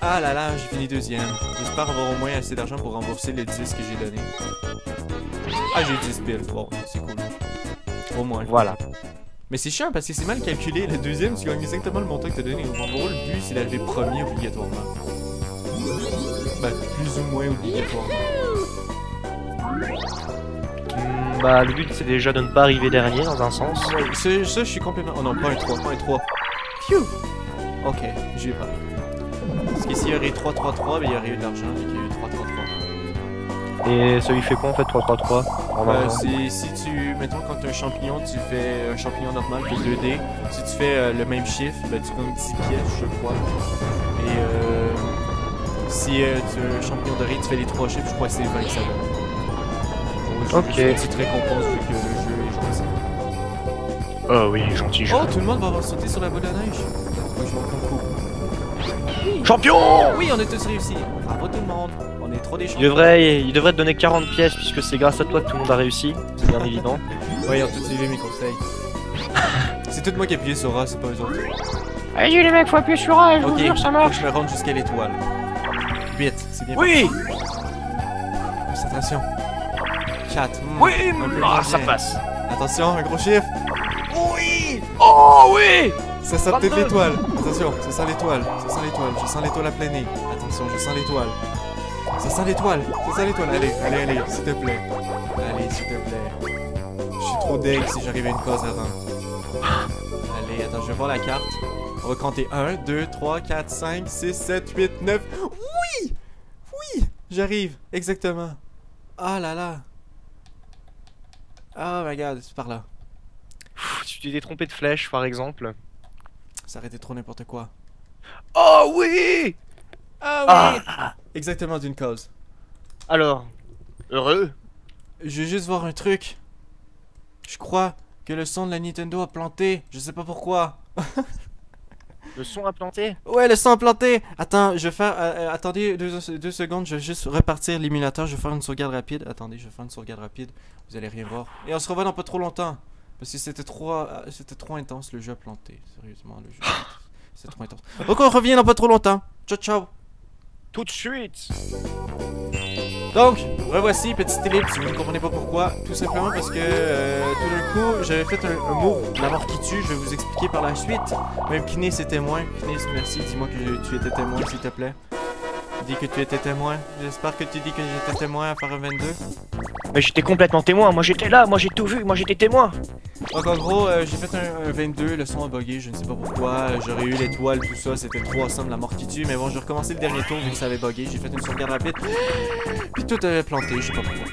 Ah là là, j'ai fini deuxième. J'espère avoir au moins assez d'argent pour rembourser les 10 que j'ai donné. Ah, j'ai 10 billes. Bon, c'est cool. Au moins. Voilà. Mais c'est chiant parce que c'est mal calculé. Le deuxième, tu gagnes exactement le montant que t'as donné. En gros, le but, c'est d'arriver premier obligatoirement. Ben, plus ou moins obligatoirement. Hmm, bah, le but c'est déjà de ne pas arriver dernier dans un sens. Ouais, ça, je suis complètement... Oh non, pas un 3, pas un 3. Phew! Ok, j'ai pas. Parce que s'il y aurait 3-3-3, ben, il y aurait eu de l'argent, vu qu'il y a eu 3-3-3. Et ça lui fait quoi en fait 3-3-3 en Euh, c'est si tu, mettons quand tu as un champignon, tu fais un champignon normal qui est 2D. Si tu fais euh, le même chiffre, ben, tu gagnes 10 pièces, je crois. Et euh, si euh, tu as un champignon doré, tu fais les 3 chiffres, je crois que c'est 20 que ça donne. Bon, Ok. Juste une petite récompense vu que le jeu est gentil. Oh oui, gentil jeu. Oh, tout le monde va avoir sauté sur la boule de neige. Moi, je m'en concours. Champion Oui, on a tous réussi. Bravo tout le monde. On est trop des il devrait, il devrait te donner 40 pièces puisque c'est grâce à toi que tout le monde a réussi, c'est bien évident. Ont tous suivi mes conseils. c'est tout moi qui ai appuyé sur A, c'est pas eux autres. Allez les mecs, faut appuyer sur A, je Ok, vous jure, ça faut marche. que je me rende jusqu'à l'étoile. 8, c'est bien. Oui. Attention. 4. Oui Ah, ça passe Attention, un gros chiffre. Oui Oh oui Ça sent peut-être 22. l'étoile. Attention, ça sent l'étoile. Ça sent l'étoile. Je sens l'étoile à plein nez. Attention, je sens l'étoile. Ça sent l'étoile. Ça sent l'étoile. Allez, allez, allez, s'il te plaît. Allez, s'il te plaît. Je suis trop deg si j'arrive à une cause avant. Allez, attends, je vais voir la carte. On va compter 1, 2, 3, 4, 5, 6, 7, 8, 9. Oui! Oui! J'arrive, exactement. Ah là là. Oh my god, c'est par là. Tu t'es trompé de flèche par exemple. Ça aurait été trop n'importe quoi. Oh oui Ah oui! Exactement d'une cause. Alors, heureux? Je veux juste voir un truc. Je crois que le son de la Nintendo a planté. Je sais pas pourquoi. Le son a planté? Ouais, le son a planté. Attends, je vais faire. euh, euh, attendez deux, deux secondes. Je vais juste repartir l'émulateur. Je vais faire une sauvegarde rapide. Attendez, je vais faire une sauvegarde rapide. Vous allez rien voir. Et on se revoit dans pas trop longtemps. Parce que c'était trop, euh, c'était trop intense. Le jeu a planté. Sérieusement, le jeu. C'était trop intense. Donc on revient dans pas trop longtemps. Ciao, ciao. Tout de suite Donc, revoici, petite ellipse, vous ne comprenez pas pourquoi. Tout simplement parce que euh, tout d'un coup, j'avais fait un, un move, la mort qui tue, je vais vous expliquer par la suite. Même Kiné, c'est témoin. Kiné, merci, dis-moi que tu étais témoin, s'il te plaît. Dis que tu étais témoin. J'espère que tu dis que j'étais témoin à faire un 22. Mais j'étais complètement témoin, moi j'étais là, moi j'ai tout vu, moi j'étais témoin Donc en gros, euh, j'ai fait un, un 22, le son a bugué, je ne sais pas pourquoi. J'aurais eu l'étoile, tout ça, c'était trop awesome, la mort qui tue. Mais bon, j'ai recommencé le dernier tour vu que ça avait bugué. J'ai fait une sauvegarde rapide. Puis tout avait planté, je sais pas pourquoi.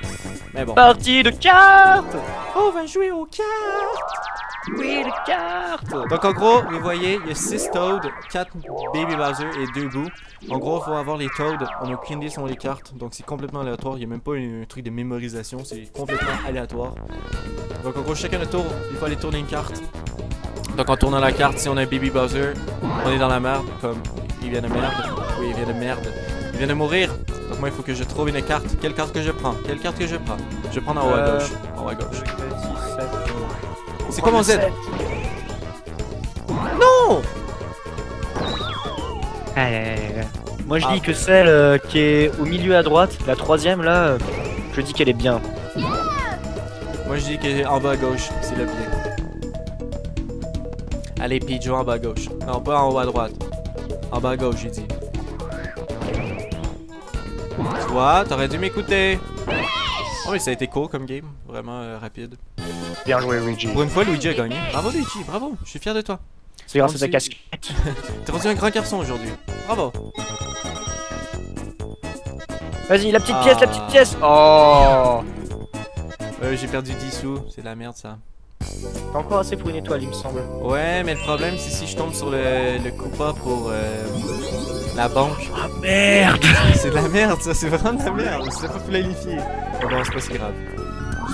Mais bon. Partie de cartes On va jouer aux cartes! Oui, de cartes Donc en gros, vous voyez, il y a 6 Toads, 4 Baby Bowser et 2 Boo. En gros, il faut avoir les Toads, on a aucune idée sont les cartes, donc c'est complètement aléatoire, il n'y a même pas un, truc de mémorisation, c'est complètement aléatoire. Donc en gros, chacun notre tour, il faut aller tourner une carte. Donc en tournant la carte, si on a un Baby Bowser, on est dans la merde, comme il vient de merde, oui il vient de merde, il vient de mourir. Donc moi il faut que je trouve une carte, quelle carte que je prends, quelle carte que je prends? Je vais prendre en haut à Euh, gauche, en haut à gauche. C'est comment Z Non Moi je dis que celle euh, qui est au milieu à droite, la troisième là, euh, je dis qu'elle est bien. Moi je dis que en bas à gauche, c'est le bien. Allez, Pigeon en bas à gauche. Non, pas en haut à droite. En bas à gauche, j'ai dit. Tu vois, t'aurais dû m'écouter. Oh, mais ça a été cool comme game. Vraiment euh, rapide. Bien joué Luigi. Pour une fois, Luigi a gagné. Bravo, Luigi, bravo. Je suis fier de toi. C'est grâce à ta casquette. T'es rendu un grand garçon aujourd'hui. Bravo. Vas-y, la petite Ah. pièce, la petite pièce Oh Euh, j'ai perdu 10 sous. C'est de la merde, ça. T'as encore assez pour une étoile, il me semble. Ouais, mais le problème, c'est si je tombe sur le, le coupa pour euh, la banque. Ah merde C'est de la merde, ça, c'est vraiment de la merde. C'est pas planifié. Bon, c'est pas si grave.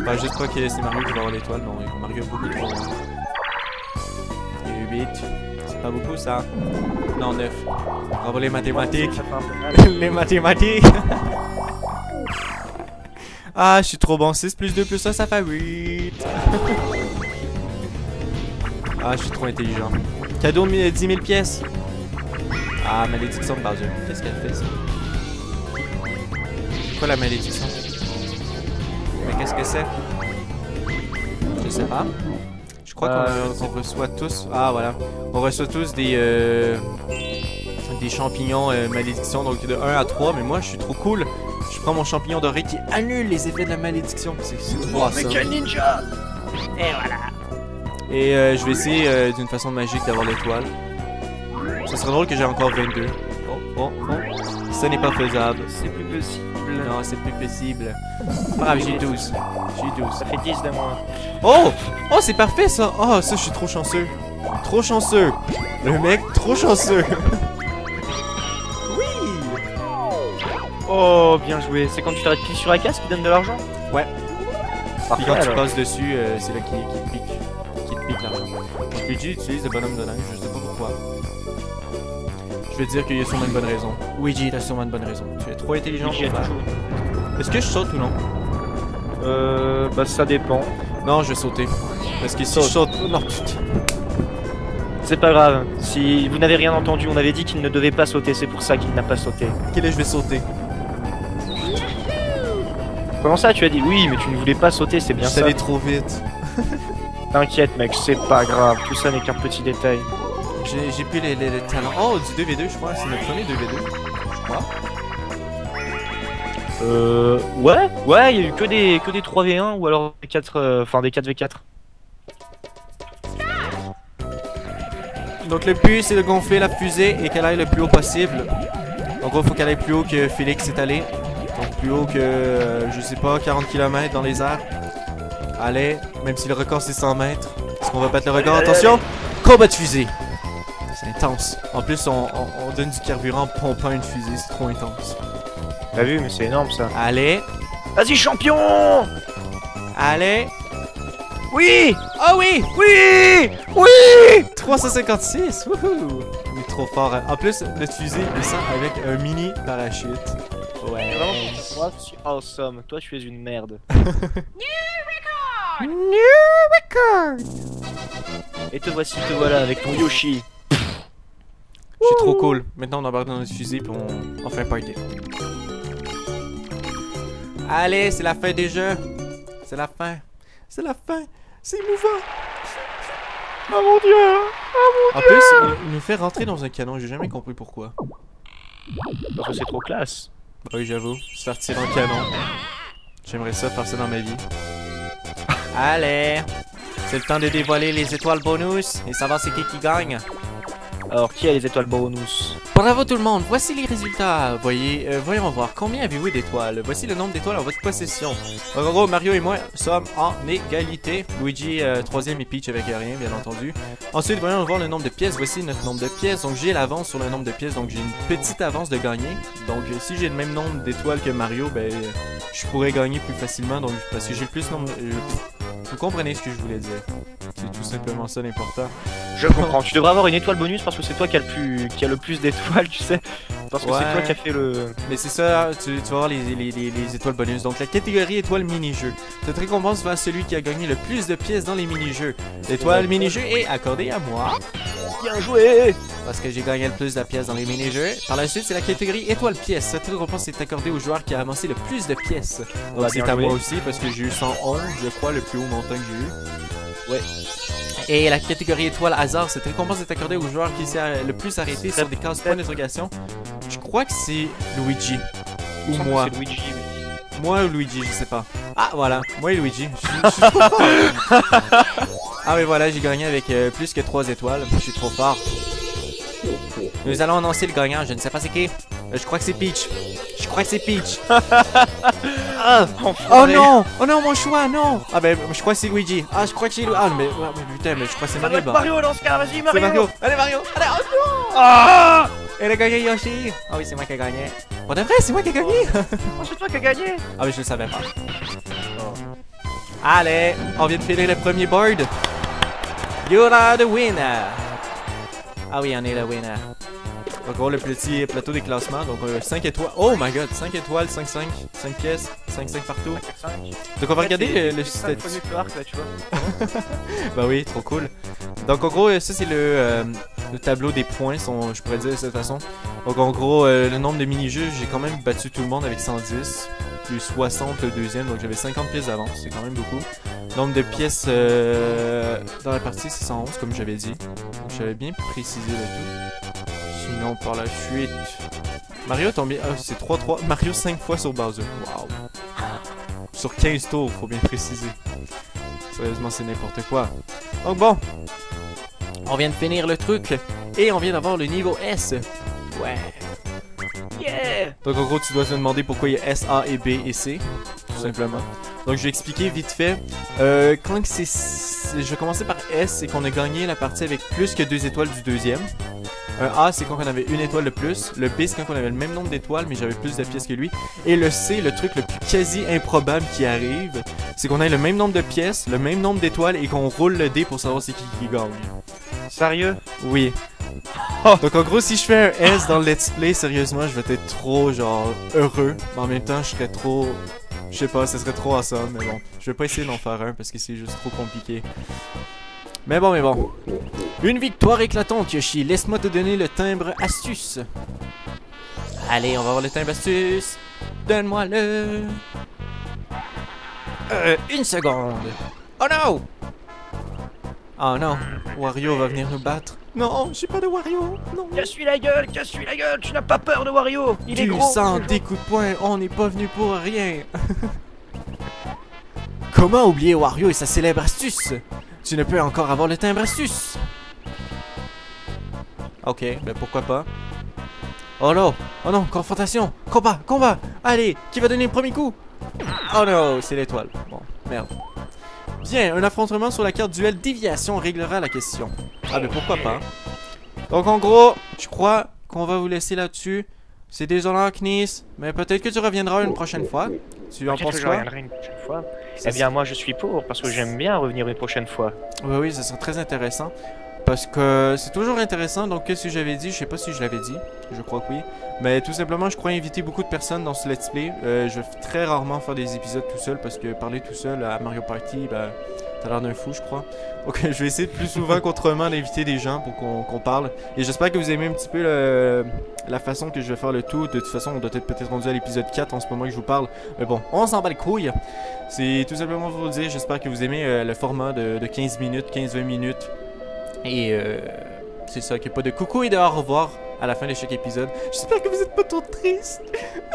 J'espère juste pas que c'est Mario qui va avoir l'étoile. Non, Mario a beaucoup trop. Et 8. C'est pas beaucoup, ça. Non, 9. Bravo les mathématiques. Les mathématiques. ah, je suis trop bon. 6 plus 2 plus 1, ça fait 8. ah, je suis trop intelligent. Cadeau de 10 000 pièces. Ah, malédiction de. Qu'est-ce qu'elle fait, ça? C'est quoi la malédiction? Qu'est-ce que c'est? Je sais pas. Je crois qu'on Euh, qu'on reçoit tous... Ah, voilà. On reçoit tous des... euh, Des champignons euh, malédiction, donc de 1 à 3. Mais moi, je suis trop cool. Je prends mon champignon doré qui annule les effets de la malédiction. C'est c'est trop awesome. ninja Et euh, je vais essayer euh, d'une façon magique d'avoir l'étoile. Ce serait drôle que j'ai encore 22. Oh, oh, oh. Ce n'est pas faisable. C'est plus possible. Non, c'est plus possible. Grave, j'ai 12. J'ai 12. Ça fait 10 de moins. Oh! Oh, c'est parfait ça! Oh, ça, je suis trop chanceux. Trop chanceux. Le mec, trop chanceux. oui! Oh, bien joué. C'est quand tu t'arrêtes pile sur la casse qui donne de l'argent? Ouais. Puis Parfait, quand tu passes dessus, euh, c'est là qu'il qu'il te pique. Qu'il te pique l'argent. Luigi utilise le bonhomme de neige, je sais pas pourquoi. Je vais dire qu'il y a sûrement une bonne raison. Luigi, t'as sûrement une bonne raison. Tu es trop intelligent pour faire. Est-ce que je saute ou non? Euh, bah ça dépend. Non, je vais sauter. Parce que si Saute. je saute. Oh, non, putain. C'est pas grave. Si vous n'avez rien entendu, on avait dit qu'il ne devait pas sauter. C'est pour ça qu'il n'a pas sauté. Ok, là, je vais sauter. Comment ça, tu as dit? Oui, mais tu ne voulais pas sauter, c'est bien ça. allé trop vite. T'inquiète, mec, c'est pas grave. Tout ça n'est qu'un petit détail. J'ai plus les, les, les talents. Oh, du 2v2, je crois. C'est notre premier 2v2. Je crois. Euh, ouais, ouais, il y a eu que des que des 3v1 ou alors des 4 euh, enfin des 4v4. Donc, le but, c'est de gonfler la fusée et qu'elle aille le plus haut possible. En gros, faut qu'elle aille plus haut que Félix est allé. Donc, plus haut que, euh, je sais pas, 40 km dans les airs. Allez, même si le record c'est 100 mètres. Est-ce qu'on va battre le record? Attention! Combat de fusée! Intense. En plus, on, on- on donne du carburant en pompant une fusée, c'est trop intense. T'as vu, mais c'est énorme ça. Allez, Vas-y, champion allez! Oui Oh oui! Oui Oui 356! Wouhou! Il est trop fort. hein. En plus, notre fusée descend avec un mini parachute. Ouais. Moi, je suis awesome. Toi, tu es une merde. New record! Et te voici, te voilà avec ton Yoshi. Je suis trop cool. Maintenant, on embarque dans notre fusée puis on, on fait un party. Allez, c'est la fin des jeux. C'est la fin. C'est la fin. C'est émouvant. Oh mon dieu En plus, il, il nous fait rentrer dans un canon. J'ai jamais compris pourquoi. Parce que c'est trop classe. Bah oui, j'avoue. Se faire tirer en canon. J'aimerais ça faire ça dans ma vie. Allez. C'est le temps de dévoiler les étoiles bonus et savoir c'est qui qui gagne. Alors, qui a les étoiles bonus Bravo tout le monde, voici les résultats. Voyez, euh, voyons voir, combien avez-vous d'étoiles Voici le nombre d'étoiles en votre possession. En gros, Mario et moi sommes en égalité. Luigi, euh, troisième et Peach avec rien, bien entendu. Ensuite, voyons voir le nombre de pièces. Voici notre nombre de pièces. Donc, j'ai l'avance sur le nombre de pièces. Donc, j'ai une petite avance de gagner. Donc, euh, si j'ai le même nombre d'étoiles que Mario, ben, je pourrais gagner plus facilement. Donc, parce que j'ai le plus nombre. vous comprenez ce que je voulais dire. C'est tout simplement ça l'important. Je comprends. tu devrais avoir une étoile bonus parce que c'est toi qui a le plus, qui a le plus d'étoiles, tu sais. Parce que Ouais. c'est toi qui a fait le. Mais c'est ça, tu, tu vas voir les, les, les, les étoiles bonus. Donc la catégorie étoile mini-jeu. Cette récompense va à celui qui a gagné le plus de pièces dans les mini-jeux. L'étoile mini-jeu est accordée à moi. Bien joué Parce que j'ai gagné le plus de pièces dans les mini-jeux. Par la suite, c'est la catégorie étoile pièces. Cette récompense est accordée au joueur qui a amassé le plus de pièces. Donc Bah, c'est à moi aussi parce que j'ai eu 111, je crois, le plus haut montant que j'ai eu. Ouais. Et la catégorie étoile hasard, cette récompense est accordée au joueur qui s'est le plus arrêté sur des cases points d'interrogation. Je crois que c'est Luigi. Ou moi. que C'est Luigi. oui. Moi ou Luigi, je sais pas. Ah voilà, moi et Luigi. Je suis- je suis trop fort. ah mais voilà, j'ai gagné avec euh, plus que 3 étoiles. Je suis trop fort. Nous allons annoncer le gagnant, je ne sais pas c'est qui. Euh, je crois que c'est Peach. Je crois que c'est Peach. ah. Oh non Oh non, mon choix, non Ah ben, je crois que c'est Luigi. Ah, je crois que c'est Luigi. Ah, mais, putain, mais je crois que c'est Mario. bah. Mario dans ce cas, vas-y Mario Mario. Allez, Mario. Allez, oh non Ah Elle a gagné Yoshi. Ah oui, c'est moi qui ai gagné. Pour de vrai, c'est moi qui ai gagné. Oh, c'est toi qui as gagné Ah mais je le savais pas. Allez, on vient de filer le premier board. You are the winner. Ah oui, on est le winner. Donc on le petit plateau des classements. Donc 5 étoiles. Oh my god, 5 étoiles, 5 5, 5 pièces, 5 5 partout. Donc on va regarder le, le là. Bah oui, trop cool. Donc en gros, ça c'est le euh, le tableau des points, sont, je pourrais dire de cette façon. Donc en gros, euh, le nombre de mini-jeux, j'ai quand même battu tout le monde avec 110, plus 60 le deuxième, donc j'avais 50 pièces d'avance, c'est quand même beaucoup. Nombre de pièces euh, dans la partie, c'est 111 comme j'avais dit. Donc j'avais bien précisé le tout. Sinon, par la suite... Mario bien... Ah, c'est 3-3. Mario 5 fois sur Bowser. Waouh. Sur 15 tours, faut bien préciser. Sérieusement, c'est n'importe quoi. Donc bon, on vient de finir le truc et on vient d'avoir le niveau S. Ouais. Yeah! Donc en gros, tu dois te demander pourquoi il y a S, A et B et C, tout simplement. Donc je vais expliquer vite fait. Euh, quand c'est, je vais commencer par S, c'est qu'on a gagné la partie avec plus que deux étoiles du deuxième. Un A, c'est quand on avait une étoile de plus. Le B, c'est quand on avait le même nombre d'étoiles, mais j'avais plus de pièces que lui. Et le C, le truc le plus quasi improbable qui arrive, c'est qu'on ait le même nombre de pièces, le même nombre d'étoiles et qu'on roule le dé pour savoir c'est qui qui gagne. Sérieux? Oui. Donc en gros, si je fais un S dans le let's play, sérieusement, je vais être trop genre heureux. Mais en même temps, je serais trop. Je sais pas, ce serait trop awesome, mais bon. Je vais pas essayer d'en faire un parce que c'est juste trop compliqué. Mais bon, mais bon. Une victoire éclatante, Yoshi. Laisse-moi te donner le timbre astuce. Allez, on va voir le timbre astuce. Donne-moi-le. Euh, une seconde. Oh non! Oh non, Wario va venir nous battre. Non, j'ai pas de Wario. Non. Casse-lui la gueule, casse-lui la gueule, tu n'as pas peur de Wario Il est Tu gros sens des coups de poing, on n'est pas venu pour rien. Comment oublier Wario et sa célèbre astuce? Tu ne peux encore avoir le timbre astuce. Ok, ben pourquoi pas. Oh non, oh non, confrontation, combat, combat. Allez, qui va donner le premier coup? Oh non, c'est l'étoile. Bon, merde. Bien, un affrontement sur la carte duel déviation réglera la question. Ah ben pourquoi pas. Donc en gros, je crois qu'on va vous laisser là-dessus. C'est désolant, Knis, mais peut-être que tu reviendras une prochaine fois. Tu en penses quoi une prochaine fois. Eh bien, moi, je suis pour, parce que j'aime bien revenir une prochaine fois. Oui, oui, ça serait très intéressant. Parce que c'est toujours intéressant. Donc, qu'est-ce que j'avais dit? Je sais pas si je l'avais dit. Je crois que oui. Mais tout simplement, je crois inviter beaucoup de personnes dans ce let's play. Euh, je vais très rarement faire des épisodes tout seul parce que parler tout seul à Mario Party, ben, t'as l'air d'un fou, je crois. Donc, je vais essayer de plus souvent qu'autrement d'inviter des gens pour qu'on parle. Et j'espère que vous aimez un petit peu la façon que je vais faire le tout. De toute façon, on doit être peut-être rendu à l'épisode 4 en ce moment que je vous parle. Mais bon, on s'en bat les couilles. C'est tout simplement pour vous dire, j'espère que vous aimez euh, le format de, de 15 minutes, 15-20 minutes. Et euh, c'est ça, qu'il n'y a pas de coucou et de au revoir à la fin de chaque épisode. J'espère que vous êtes pas trop triste.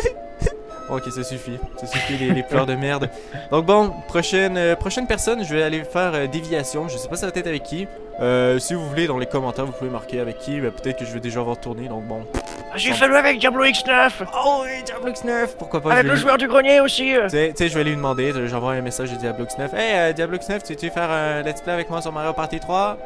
ok, ça suffit. Ça suffit les, les pleurs de merde. Donc bon, prochaine, euh, prochaine personne, je vais aller faire euh, déviation. Je sais pas ça va être avec qui. Euh, si vous voulez, dans les commentaires, vous pouvez marquer avec qui. Ben, Peut-être que je vais déjà avoir tourné, donc bon. Ah, J'ai fait le avec Diablo X9 Oh, et Diablo X9, pourquoi pas Avec le lui- joueur du grenier aussi Tu sais, je vais lui demander, j'envoie un message de Diablo X9. Hey, euh, Diablo X9, tu veux faire un let's play avec moi sur Mario Party 3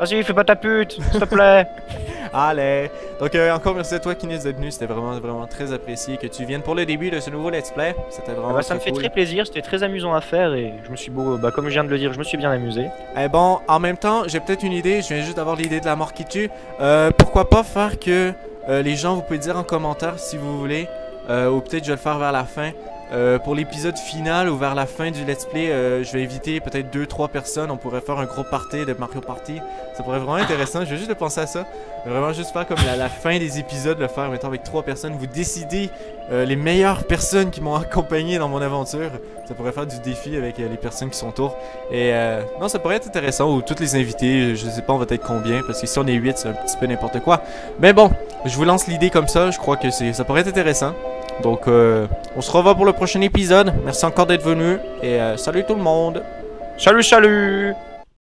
Vas-y, fais pas ta pute, s'il te plaît Allez Donc euh, encore merci à toi qui d'être venu, c'était vraiment vraiment très apprécié que tu viennes pour le début de ce nouveau let's play. C'était vraiment Ah bah, Ça me fait cool. très plaisir, c'était très amusant à faire et je me suis beau, bah, comme je viens de le dire, je me suis bien amusé. Eh bon, en même temps, j'ai peut-être une idée, je viens juste d'avoir l'idée de la mort qui tue. Euh, pourquoi pas faire que euh, les gens, vous pouvez dire en commentaire si vous voulez, euh, ou peut-être je vais le faire vers la fin. Euh, pour l'épisode final ou vers la fin du let's play, euh, je vais inviter peut-être 2-3 personnes. On pourrait faire un gros party de Mario Party. Ça pourrait être vraiment intéressant. Je vais juste penser à ça. Vraiment juste faire comme la, la fin des épisodes, le faire mettons avec 3 personnes. Vous décidez euh, les meilleures personnes qui m'ont accompagné dans mon aventure. Ça pourrait faire du défi avec les personnes qui sont autour. Et non, ça pourrait être intéressant. Ou tous les invités, je sais pas, on va être combien. Parce que si on est 8, c'est un petit peu n'importe quoi. Mais bon, je vous lance l'idée comme ça. Je crois que ça pourrait être intéressant. Donc, euh, on se revoit pour le prochain épisode. Merci encore d'être venu. Et euh, salut tout le monde. Salut, salut